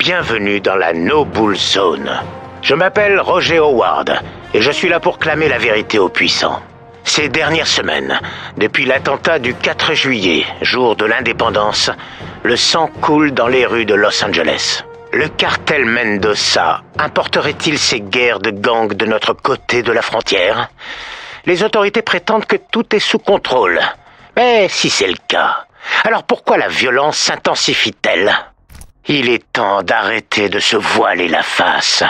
bienvenue dans la No Bull Zone. Je m'appelle Roger Howard et je suis là pour clamer la vérité aux puissants. Ces dernières semaines, depuis l'attentat du 4 juillet, jour de l'indépendance, le sang coule dans les rues de Los Angeles. Le cartel Mendoza importerait-il ces guerres de gangs de notre côté de la frontière? Les autorités prétendent que tout est sous contrôle. Mais si c'est le cas, alors pourquoi la violence s'intensifie-t-elle? Il est temps d'arrêter de se voiler la face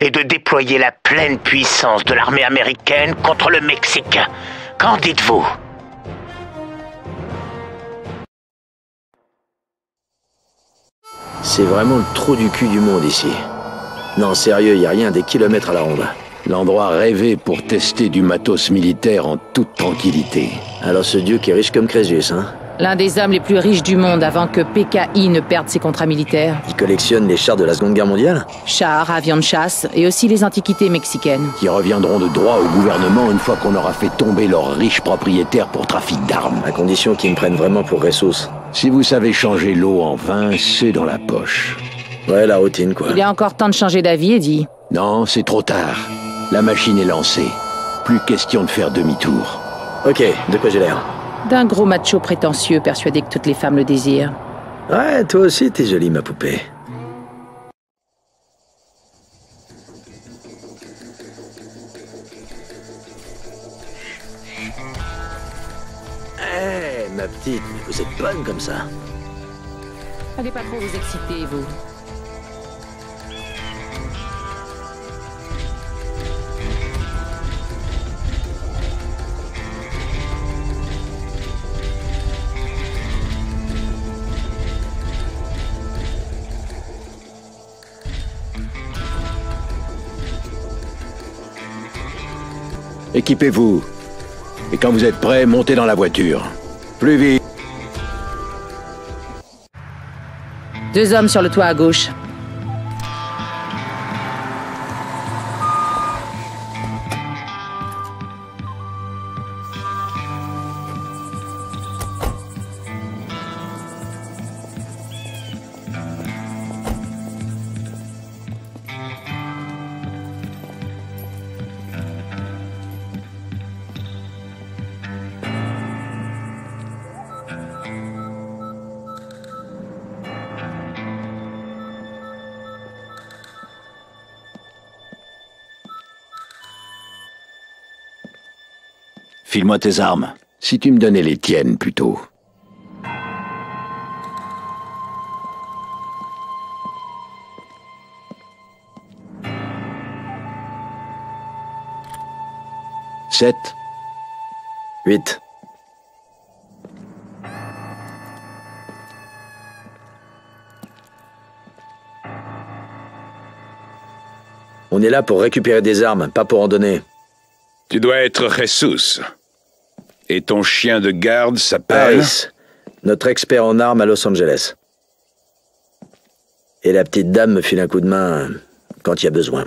et de déployer la pleine puissance de l'armée américaine contre le Mexique. Qu'en dites-vous? C'est vraiment le trou du cul du monde ici. Non, sérieux, y a rien des kilomètres à la ronde. L'endroit rêvé pour tester du matos militaire en toute tranquillité. Alors ce dieu qui est riche comme Crésus, hein? L'un des hommes les plus riches du monde avant que PKI ne perde ses contrats militaires. Il collectionne les chars de la Seconde Guerre mondiale Chars, avions de chasse et aussi les antiquités mexicaines. Qui reviendront de droit au gouvernement une fois qu'on aura fait tomber leurs riches propriétaires pour trafic d'armes. À condition qu'ils me prennent vraiment pour ressources. Si vous savez changer l'eau en vin, c'est dans la poche. Ouais, la routine, quoi. Il y a encore temps de changer d'avis, Eddie. Non, c'est trop tard. La machine est lancée. Plus question de faire demi-tour. Ok, de quoi j'ai l'air? D'un gros macho prétentieux persuadé que toutes les femmes le désirent. Ouais, toi aussi, t'es jolie, ma poupée. Eh, ma petite, mais vous êtes bonne comme ça. Allez pas trop vous exciter, vous. Équipez-vous. Et quand vous êtes prêts, montez dans la voiture. Plus vite. Deux hommes sur le toit à gauche. File-moi tes armes. Si tu me donnais les tiennes, plutôt. Sept. 8. On est là pour récupérer des armes, pas pour en donner. Tu dois être Jesus. Et ton chien de garde s'appelle... Harris, notre expert en armes à Los Angeles. Et la petite dame me file un coup de main quand il y a besoin.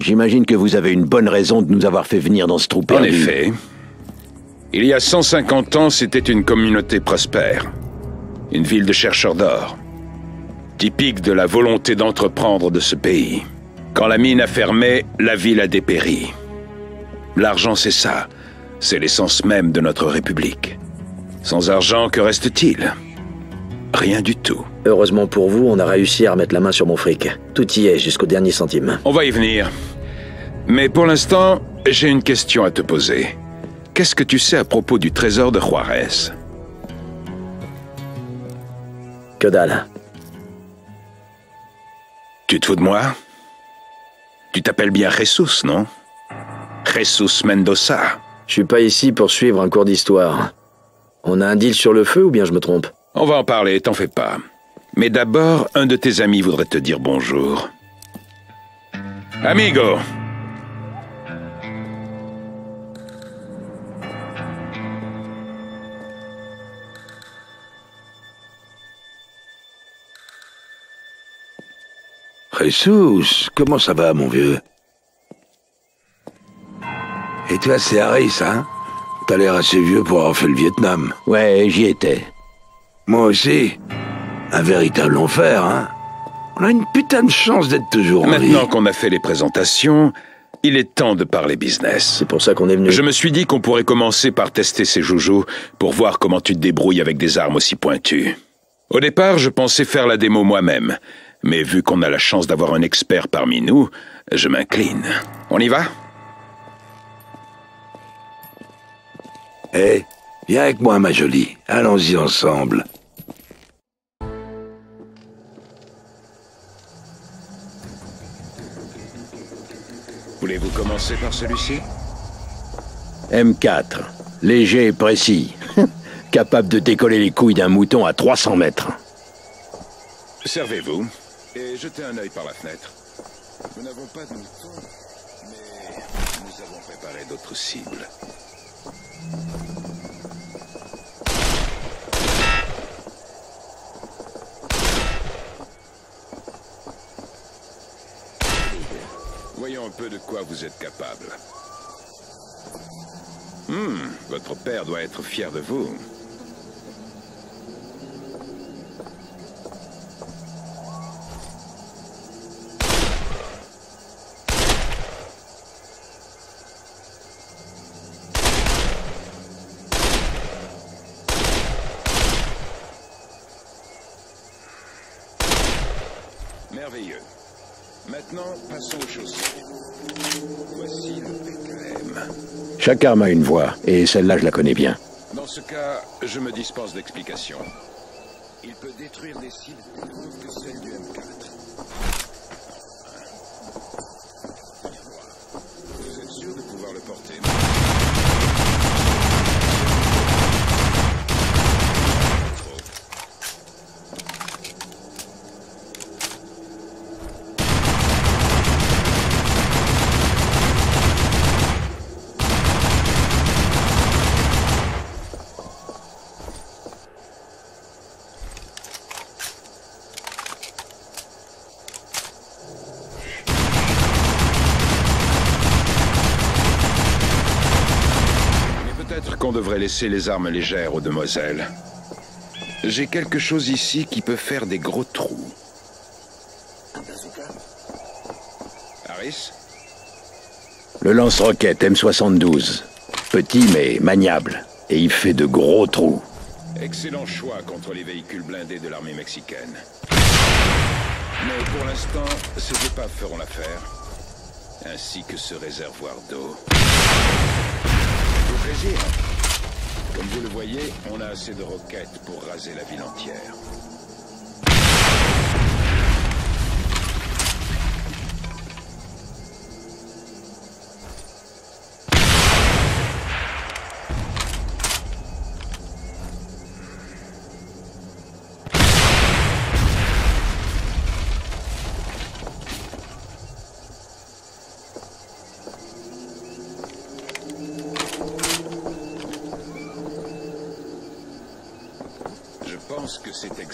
J'imagine que vous avez une bonne raison de nous avoir fait venir dans ce trou En perdu. effet. Il y a 150 ans, c'était une communauté prospère. Une ville de chercheurs d'or. Typique de la volonté d'entreprendre de ce pays. Quand la mine a fermé, la ville a dépéri. L'argent, c'est ça. C'est l'essence même de notre République. Sans argent, que reste-t-il? Rien du tout. Heureusement pour vous, on a réussi à remettre la main sur mon fric. Tout y est, jusqu'au dernier centime. On va y venir. Mais pour l'instant, j'ai une question à te poser. Qu'est-ce que tu sais à propos du trésor de Juarez? Que dalle. Tu te fous de moi? Tu t'appelles bien Jesus, non? Jesus Mendoza. Je suis pas ici pour suivre un cours d'histoire. On a un deal sur le feu ou bien je me trompe? On va en parler, t'en fais pas. Mais d'abord, un de tes amis voudrait te dire bonjour. Amigo Jesus, comment ça va, mon vieux? Et toi, c'est Harris, hein? T'as l'air assez vieux pour avoir fait le Vietnam. Ouais, j'y étais. Moi aussi. Un véritable enfer, hein? On a une putain de chance d'être toujours en vie. Maintenant qu'on a fait les présentations, il est temps de parler business. C'est pour ça qu'on est venu. Je me suis dit qu'on pourrait commencer par tester ces joujoux pour voir comment tu te débrouilles avec des armes aussi pointues. Au départ, je pensais faire la démo moi-même, mais vu qu'on a la chance d'avoir un expert parmi nous, je m'incline. On y va? Eh, viens avec moi, ma jolie. Allons-y ensemble. Voulez-vous commencer par celui-ci? M4. Léger et précis. Capable de décoller les couilles d'un mouton à 300 mètres. Servez-vous et jetez un œil par la fenêtre. Nous n'avons pas de mouton, mais nous avons préparé d'autres cibles. Voyons un peu de quoi vous êtes capable. Hmm, votre père doit être fier de vous. Merveilleux. Maintenant, passons aux choses. Voici le PKM. Chaque arme a une voix, et celle-là je la connais bien. Dans ce cas, je me dispense d'explication. Il peut détruire des cibles plus que celles du M4. Vous êtes sûr de pouvoir le porter Mais peut-être qu'on devrait laisser les armes légères aux demoiselles. J'ai quelque chose ici qui peut faire des gros trous. Harris? Le lance-roquette M72. Petit mais maniable. Et il fait de gros trous. Excellent choix contre les véhicules blindés de l'armée mexicaine. Mais pour l'instant, ces épaves feront l'affaire. Ainsi que ce réservoir d'eau. Au plaisir. Comme vous le voyez, on a assez de roquettes pour raser la ville entière.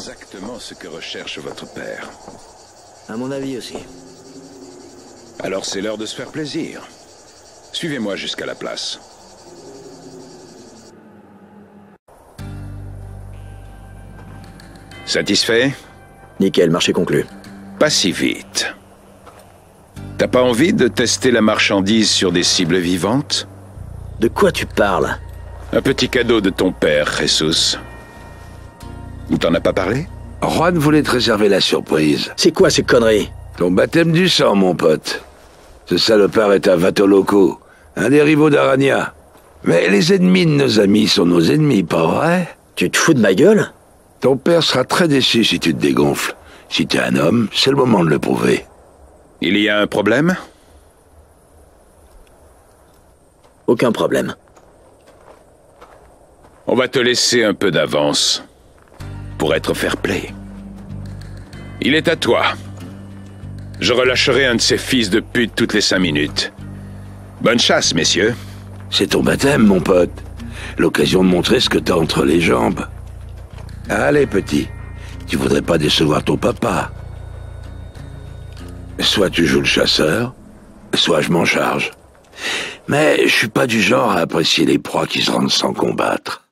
Exactement ce que recherche votre père. À mon avis aussi. Alors c'est l'heure de se faire plaisir. Suivez-moi jusqu'à la place. Satisfait? Nickel, marché conclu. Pas si vite. T'as pas envie de tester la marchandise sur des cibles vivantes? De quoi tu parles? Un petit cadeau de ton père, Jesus. Ou t'en as pas parlé Juan voulait te réserver la surprise. C'est quoi ces conneries? Ton baptême du sang, mon pote. Ce salopard est un Vatoloco, un des rivaux d'Arania. Mais les ennemis de nos amis sont nos ennemis, pas vrai? Tu te fous de ma gueule? Ton père sera très déçu si tu te dégonfles. Si t'es un homme, c'est le moment de le prouver. Il y a un problème? Aucun problème. On va te laisser un peu d'avance. Pour être fair-play. Il est à toi. Je relâcherai un de ces fils de pute toutes les cinq minutes. Bonne chasse, messieurs. C'est ton baptême, mon pote. L'occasion de montrer ce que t'as entre les jambes. Allez, petit. Tu voudrais pas décevoir ton papa. Soit tu joues le chasseur, soit je m'en charge. Mais je suis pas du genre à apprécier les proies qui se rendent sans combattre.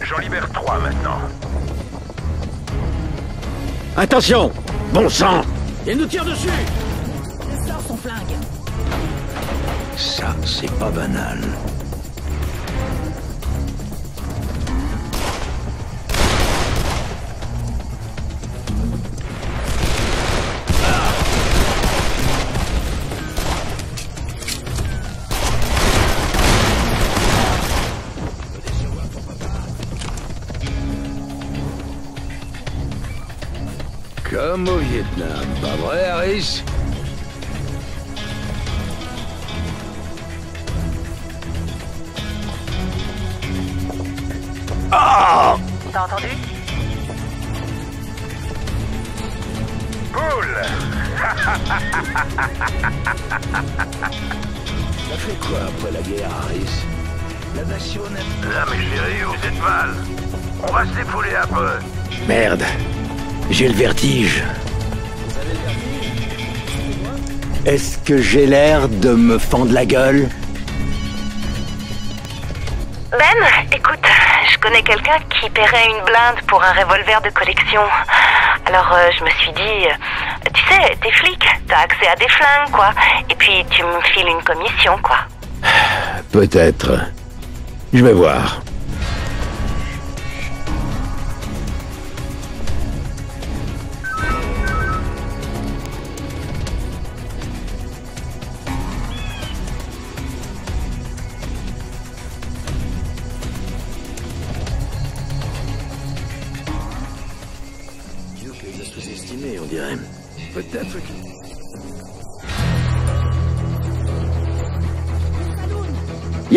J'en libère trois maintenant. Attention Bon sang Il nous tire dessus Sors son flingue. Ça, c'est pas banal. Pas vrai, Harris T'as entendu Cool Ça fait quoi après la guerre, Harris La nation n'a... Là, mes chéris, vous êtes mal. On va se défouler un peu. Merde J'ai le vertige. Est-ce que j'ai l'air de me fendre la gueule? Ben, écoute, je connais quelqu'un qui paierait une blinde pour un revolver de collection. Alors euh, je me suis dit, euh, tu sais, t'es flic, t'as accès à des flingues, quoi. Et puis tu me files une commission, quoi. Peut-être. Je vais voir.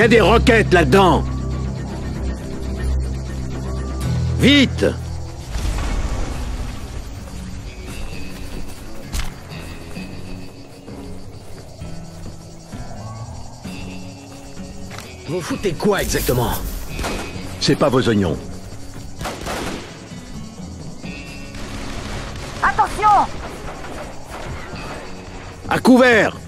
Y a des roquettes là-dedans. Vite. Vous foutez quoi exactement? C'est pas vos oignons. Attention! À couvert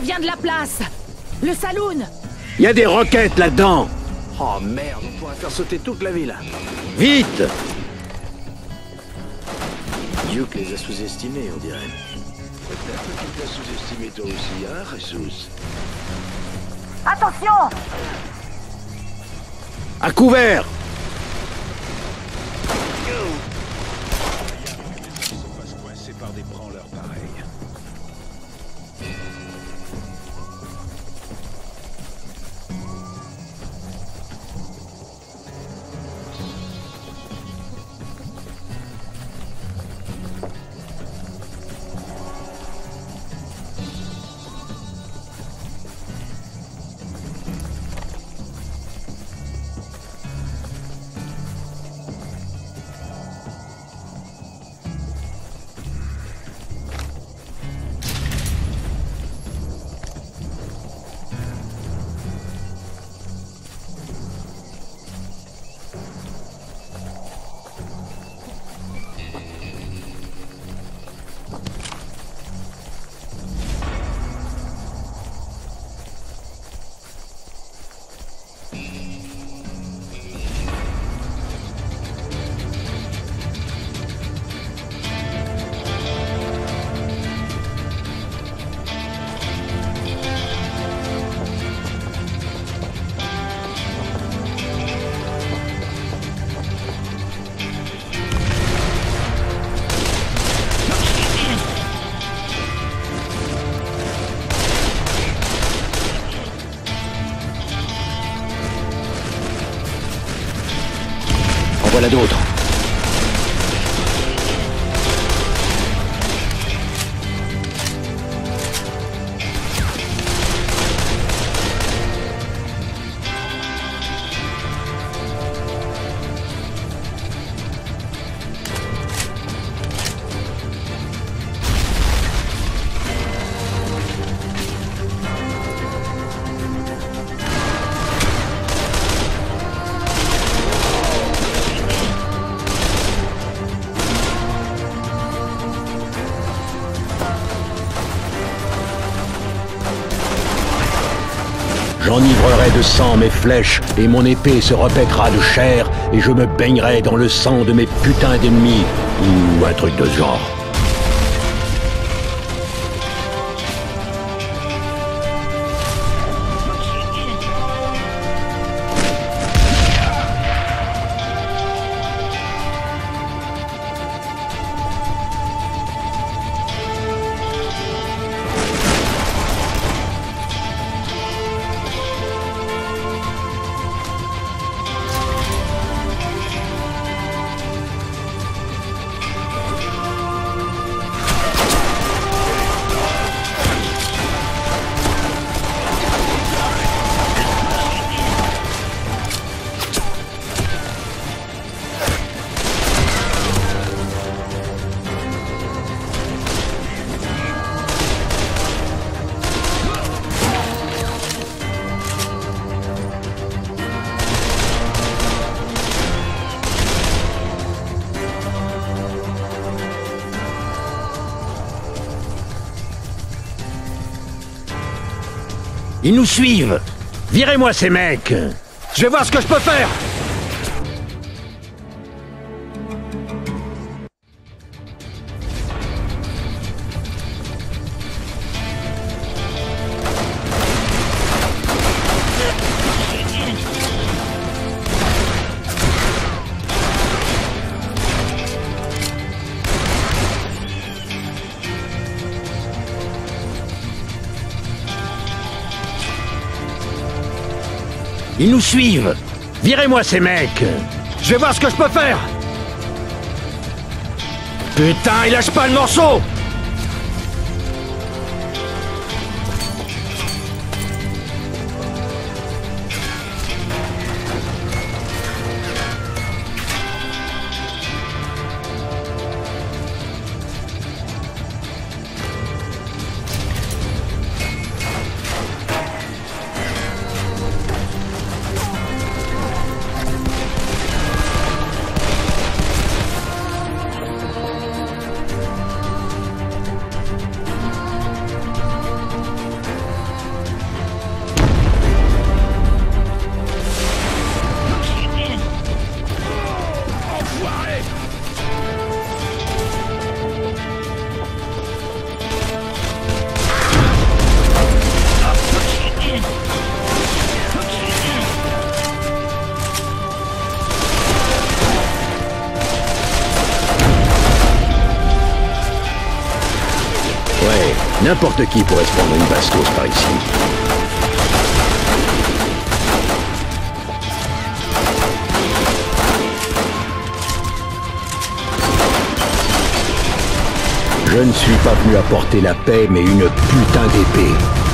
Ça vient de la place. Le saloon. Il y a des roquettes là-dedans. Oh merde, on pourrait faire sauter toute la ville. Vite! Duke les a sous-estimés, on dirait. Peut-être qu'il t'a sous-estimé toi aussi, hein, Jesus Attention! À couvert En voilà de sang mes flèches et mon épée se repaîtra de chair et je me baignerai dans le sang de mes putains d'ennemis. Ou un truc de ce genre. Ils nous suivent. Virez-moi ces mecs. Je vais voir ce que je peux faire Ils nous suivent. Virez-moi ces mecs. Je vais voir ce que je peux faire. Putain, il lâche pas le morceau n'importe qui pourrait se prendre une bastos par ici. Je ne suis pas venu apporter la paix, mais une putain d'épée.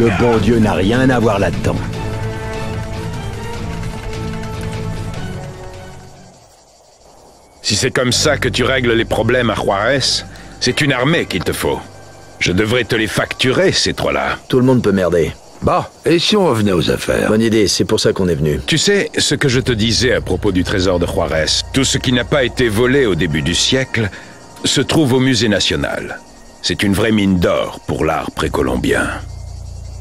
Le bon Dieu n'a rien à voir là-dedans. Si c'est comme ça que tu règles les problèmes à Juarez, c'est une armée qu'il te faut. Je devrais te les facturer, ces trois-là. Tout le monde peut merder. Bon, et si on revenait aux affaires? Bonne idée, c'est pour ça qu'on est venu. Tu sais, ce que je te disais à propos du trésor de Juarez, tout ce qui n'a pas été volé au début du siècle se trouve au musée national. C'est une vraie mine d'or pour l'art précolombien.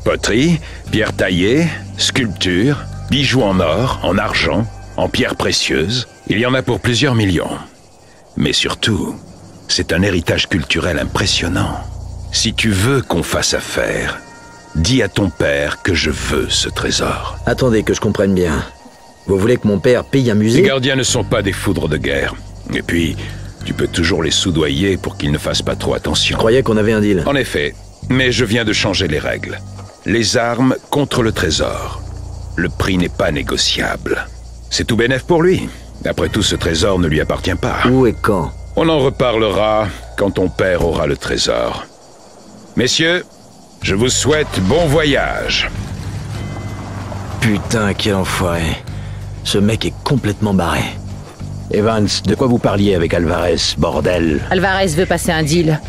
Poterie, pierre taillée, sculpture, bijoux en or, en argent, en pierres précieuses, il y en a pour plusieurs millions. Mais surtout, c'est un héritage culturel impressionnant. Si tu veux qu'on fasse affaire, dis à ton père que je veux ce trésor. Attendez que je comprenne bien. Vous voulez que mon père paye un Les musée gardiens ne sont pas des foudres de guerre. Et puis, tu peux toujours les soudoyer pour qu'ils ne fassent pas trop attention. Je croyais qu'on avait un deal. En effet, mais je viens de changer les règles. Les armes contre le trésor. Le prix n'est pas négociable. C'est tout bénef pour lui. Après tout, ce trésor ne lui appartient pas. Où et quand? On en reparlera quand ton père aura le trésor. Messieurs, je vous souhaite bon voyage. Putain, quel enfoiré. Ce mec est complètement barré. Evans, de quoi vous parliez avec Alvarez, bordel? Alvarez veut passer un deal.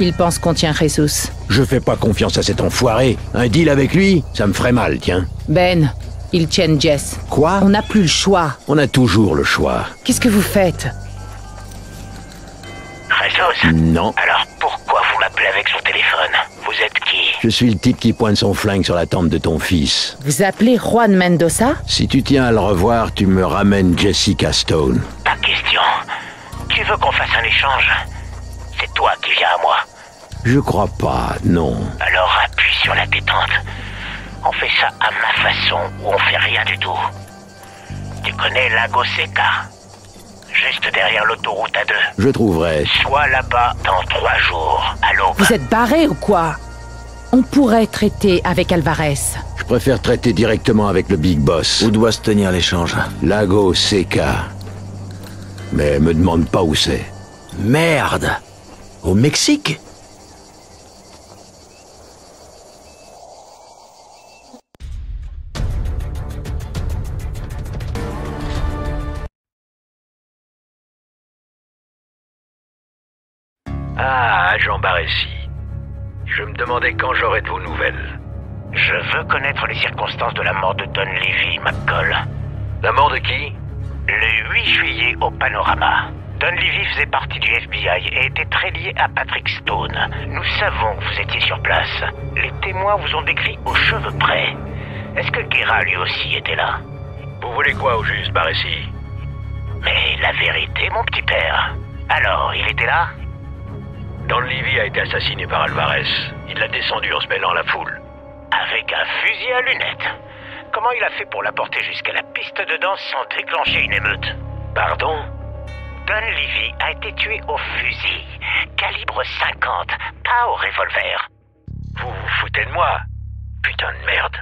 Il pense qu'on tient Jesus. Je fais pas confiance à cet enfoiré. Un deal avec lui, ça me ferait mal, tiens. Ben, ils tiennent Jess. Quoi? On n'a plus le choix. On a toujours le choix. Qu'est-ce que vous faites? Jesus Non. Alors pourquoi vous m'appelez avec son téléphone? Vous êtes qui? Je suis le type qui pointe son flingue sur la tente de ton fils. Vous appelez Juan Mendoza? Si tu tiens à le revoir, tu me ramènes Jessica Stone. Pas question. Tu veux qu'on fasse un échange? C'est toi qui viens à moi. Je crois pas, non. Alors appuie sur la détente. On fait ça à ma façon ou on fait rien du tout. Tu connais Lago Seca? Juste derrière l'autoroute A2. Je trouverai. Sois là-bas dans trois jours, à l'aube. Vous êtes barré ou quoi? On pourrait traiter avec Alvarez. Je préfère traiter directement avec le Big Boss. Où doit se tenir l'échange? Lago Seca. Mais me demande pas où c'est. Merde Au Mexique Ah, agent Barressi. Je me demandais quand j'aurais de vos nouvelles. Je veux connaître les circonstances de la mort de Don Levy, McCall. La mort de qui? Le 8 juillet au Panorama. Don Levy faisait partie du FBI et était très lié à Patrick Stone. Nous savons que vous étiez sur place. Les témoins vous ont décrit aux cheveux près. Est-ce que Guerra lui aussi était là? Vous voulez quoi au juste, Barressi Mais la vérité, mon petit père. Alors, il était là? Don Levy a été assassiné par Alvarez. Il l'a descendu en se mêlant à la foule. Avec un fusil à lunettes. Comment il a fait pour l'apporter jusqu'à la piste de danse sans déclencher une émeute? Pardon? Don Levy a été tué au fusil, calibre 50, pas au revolver. Vous vous foutez de moi Putain de merde.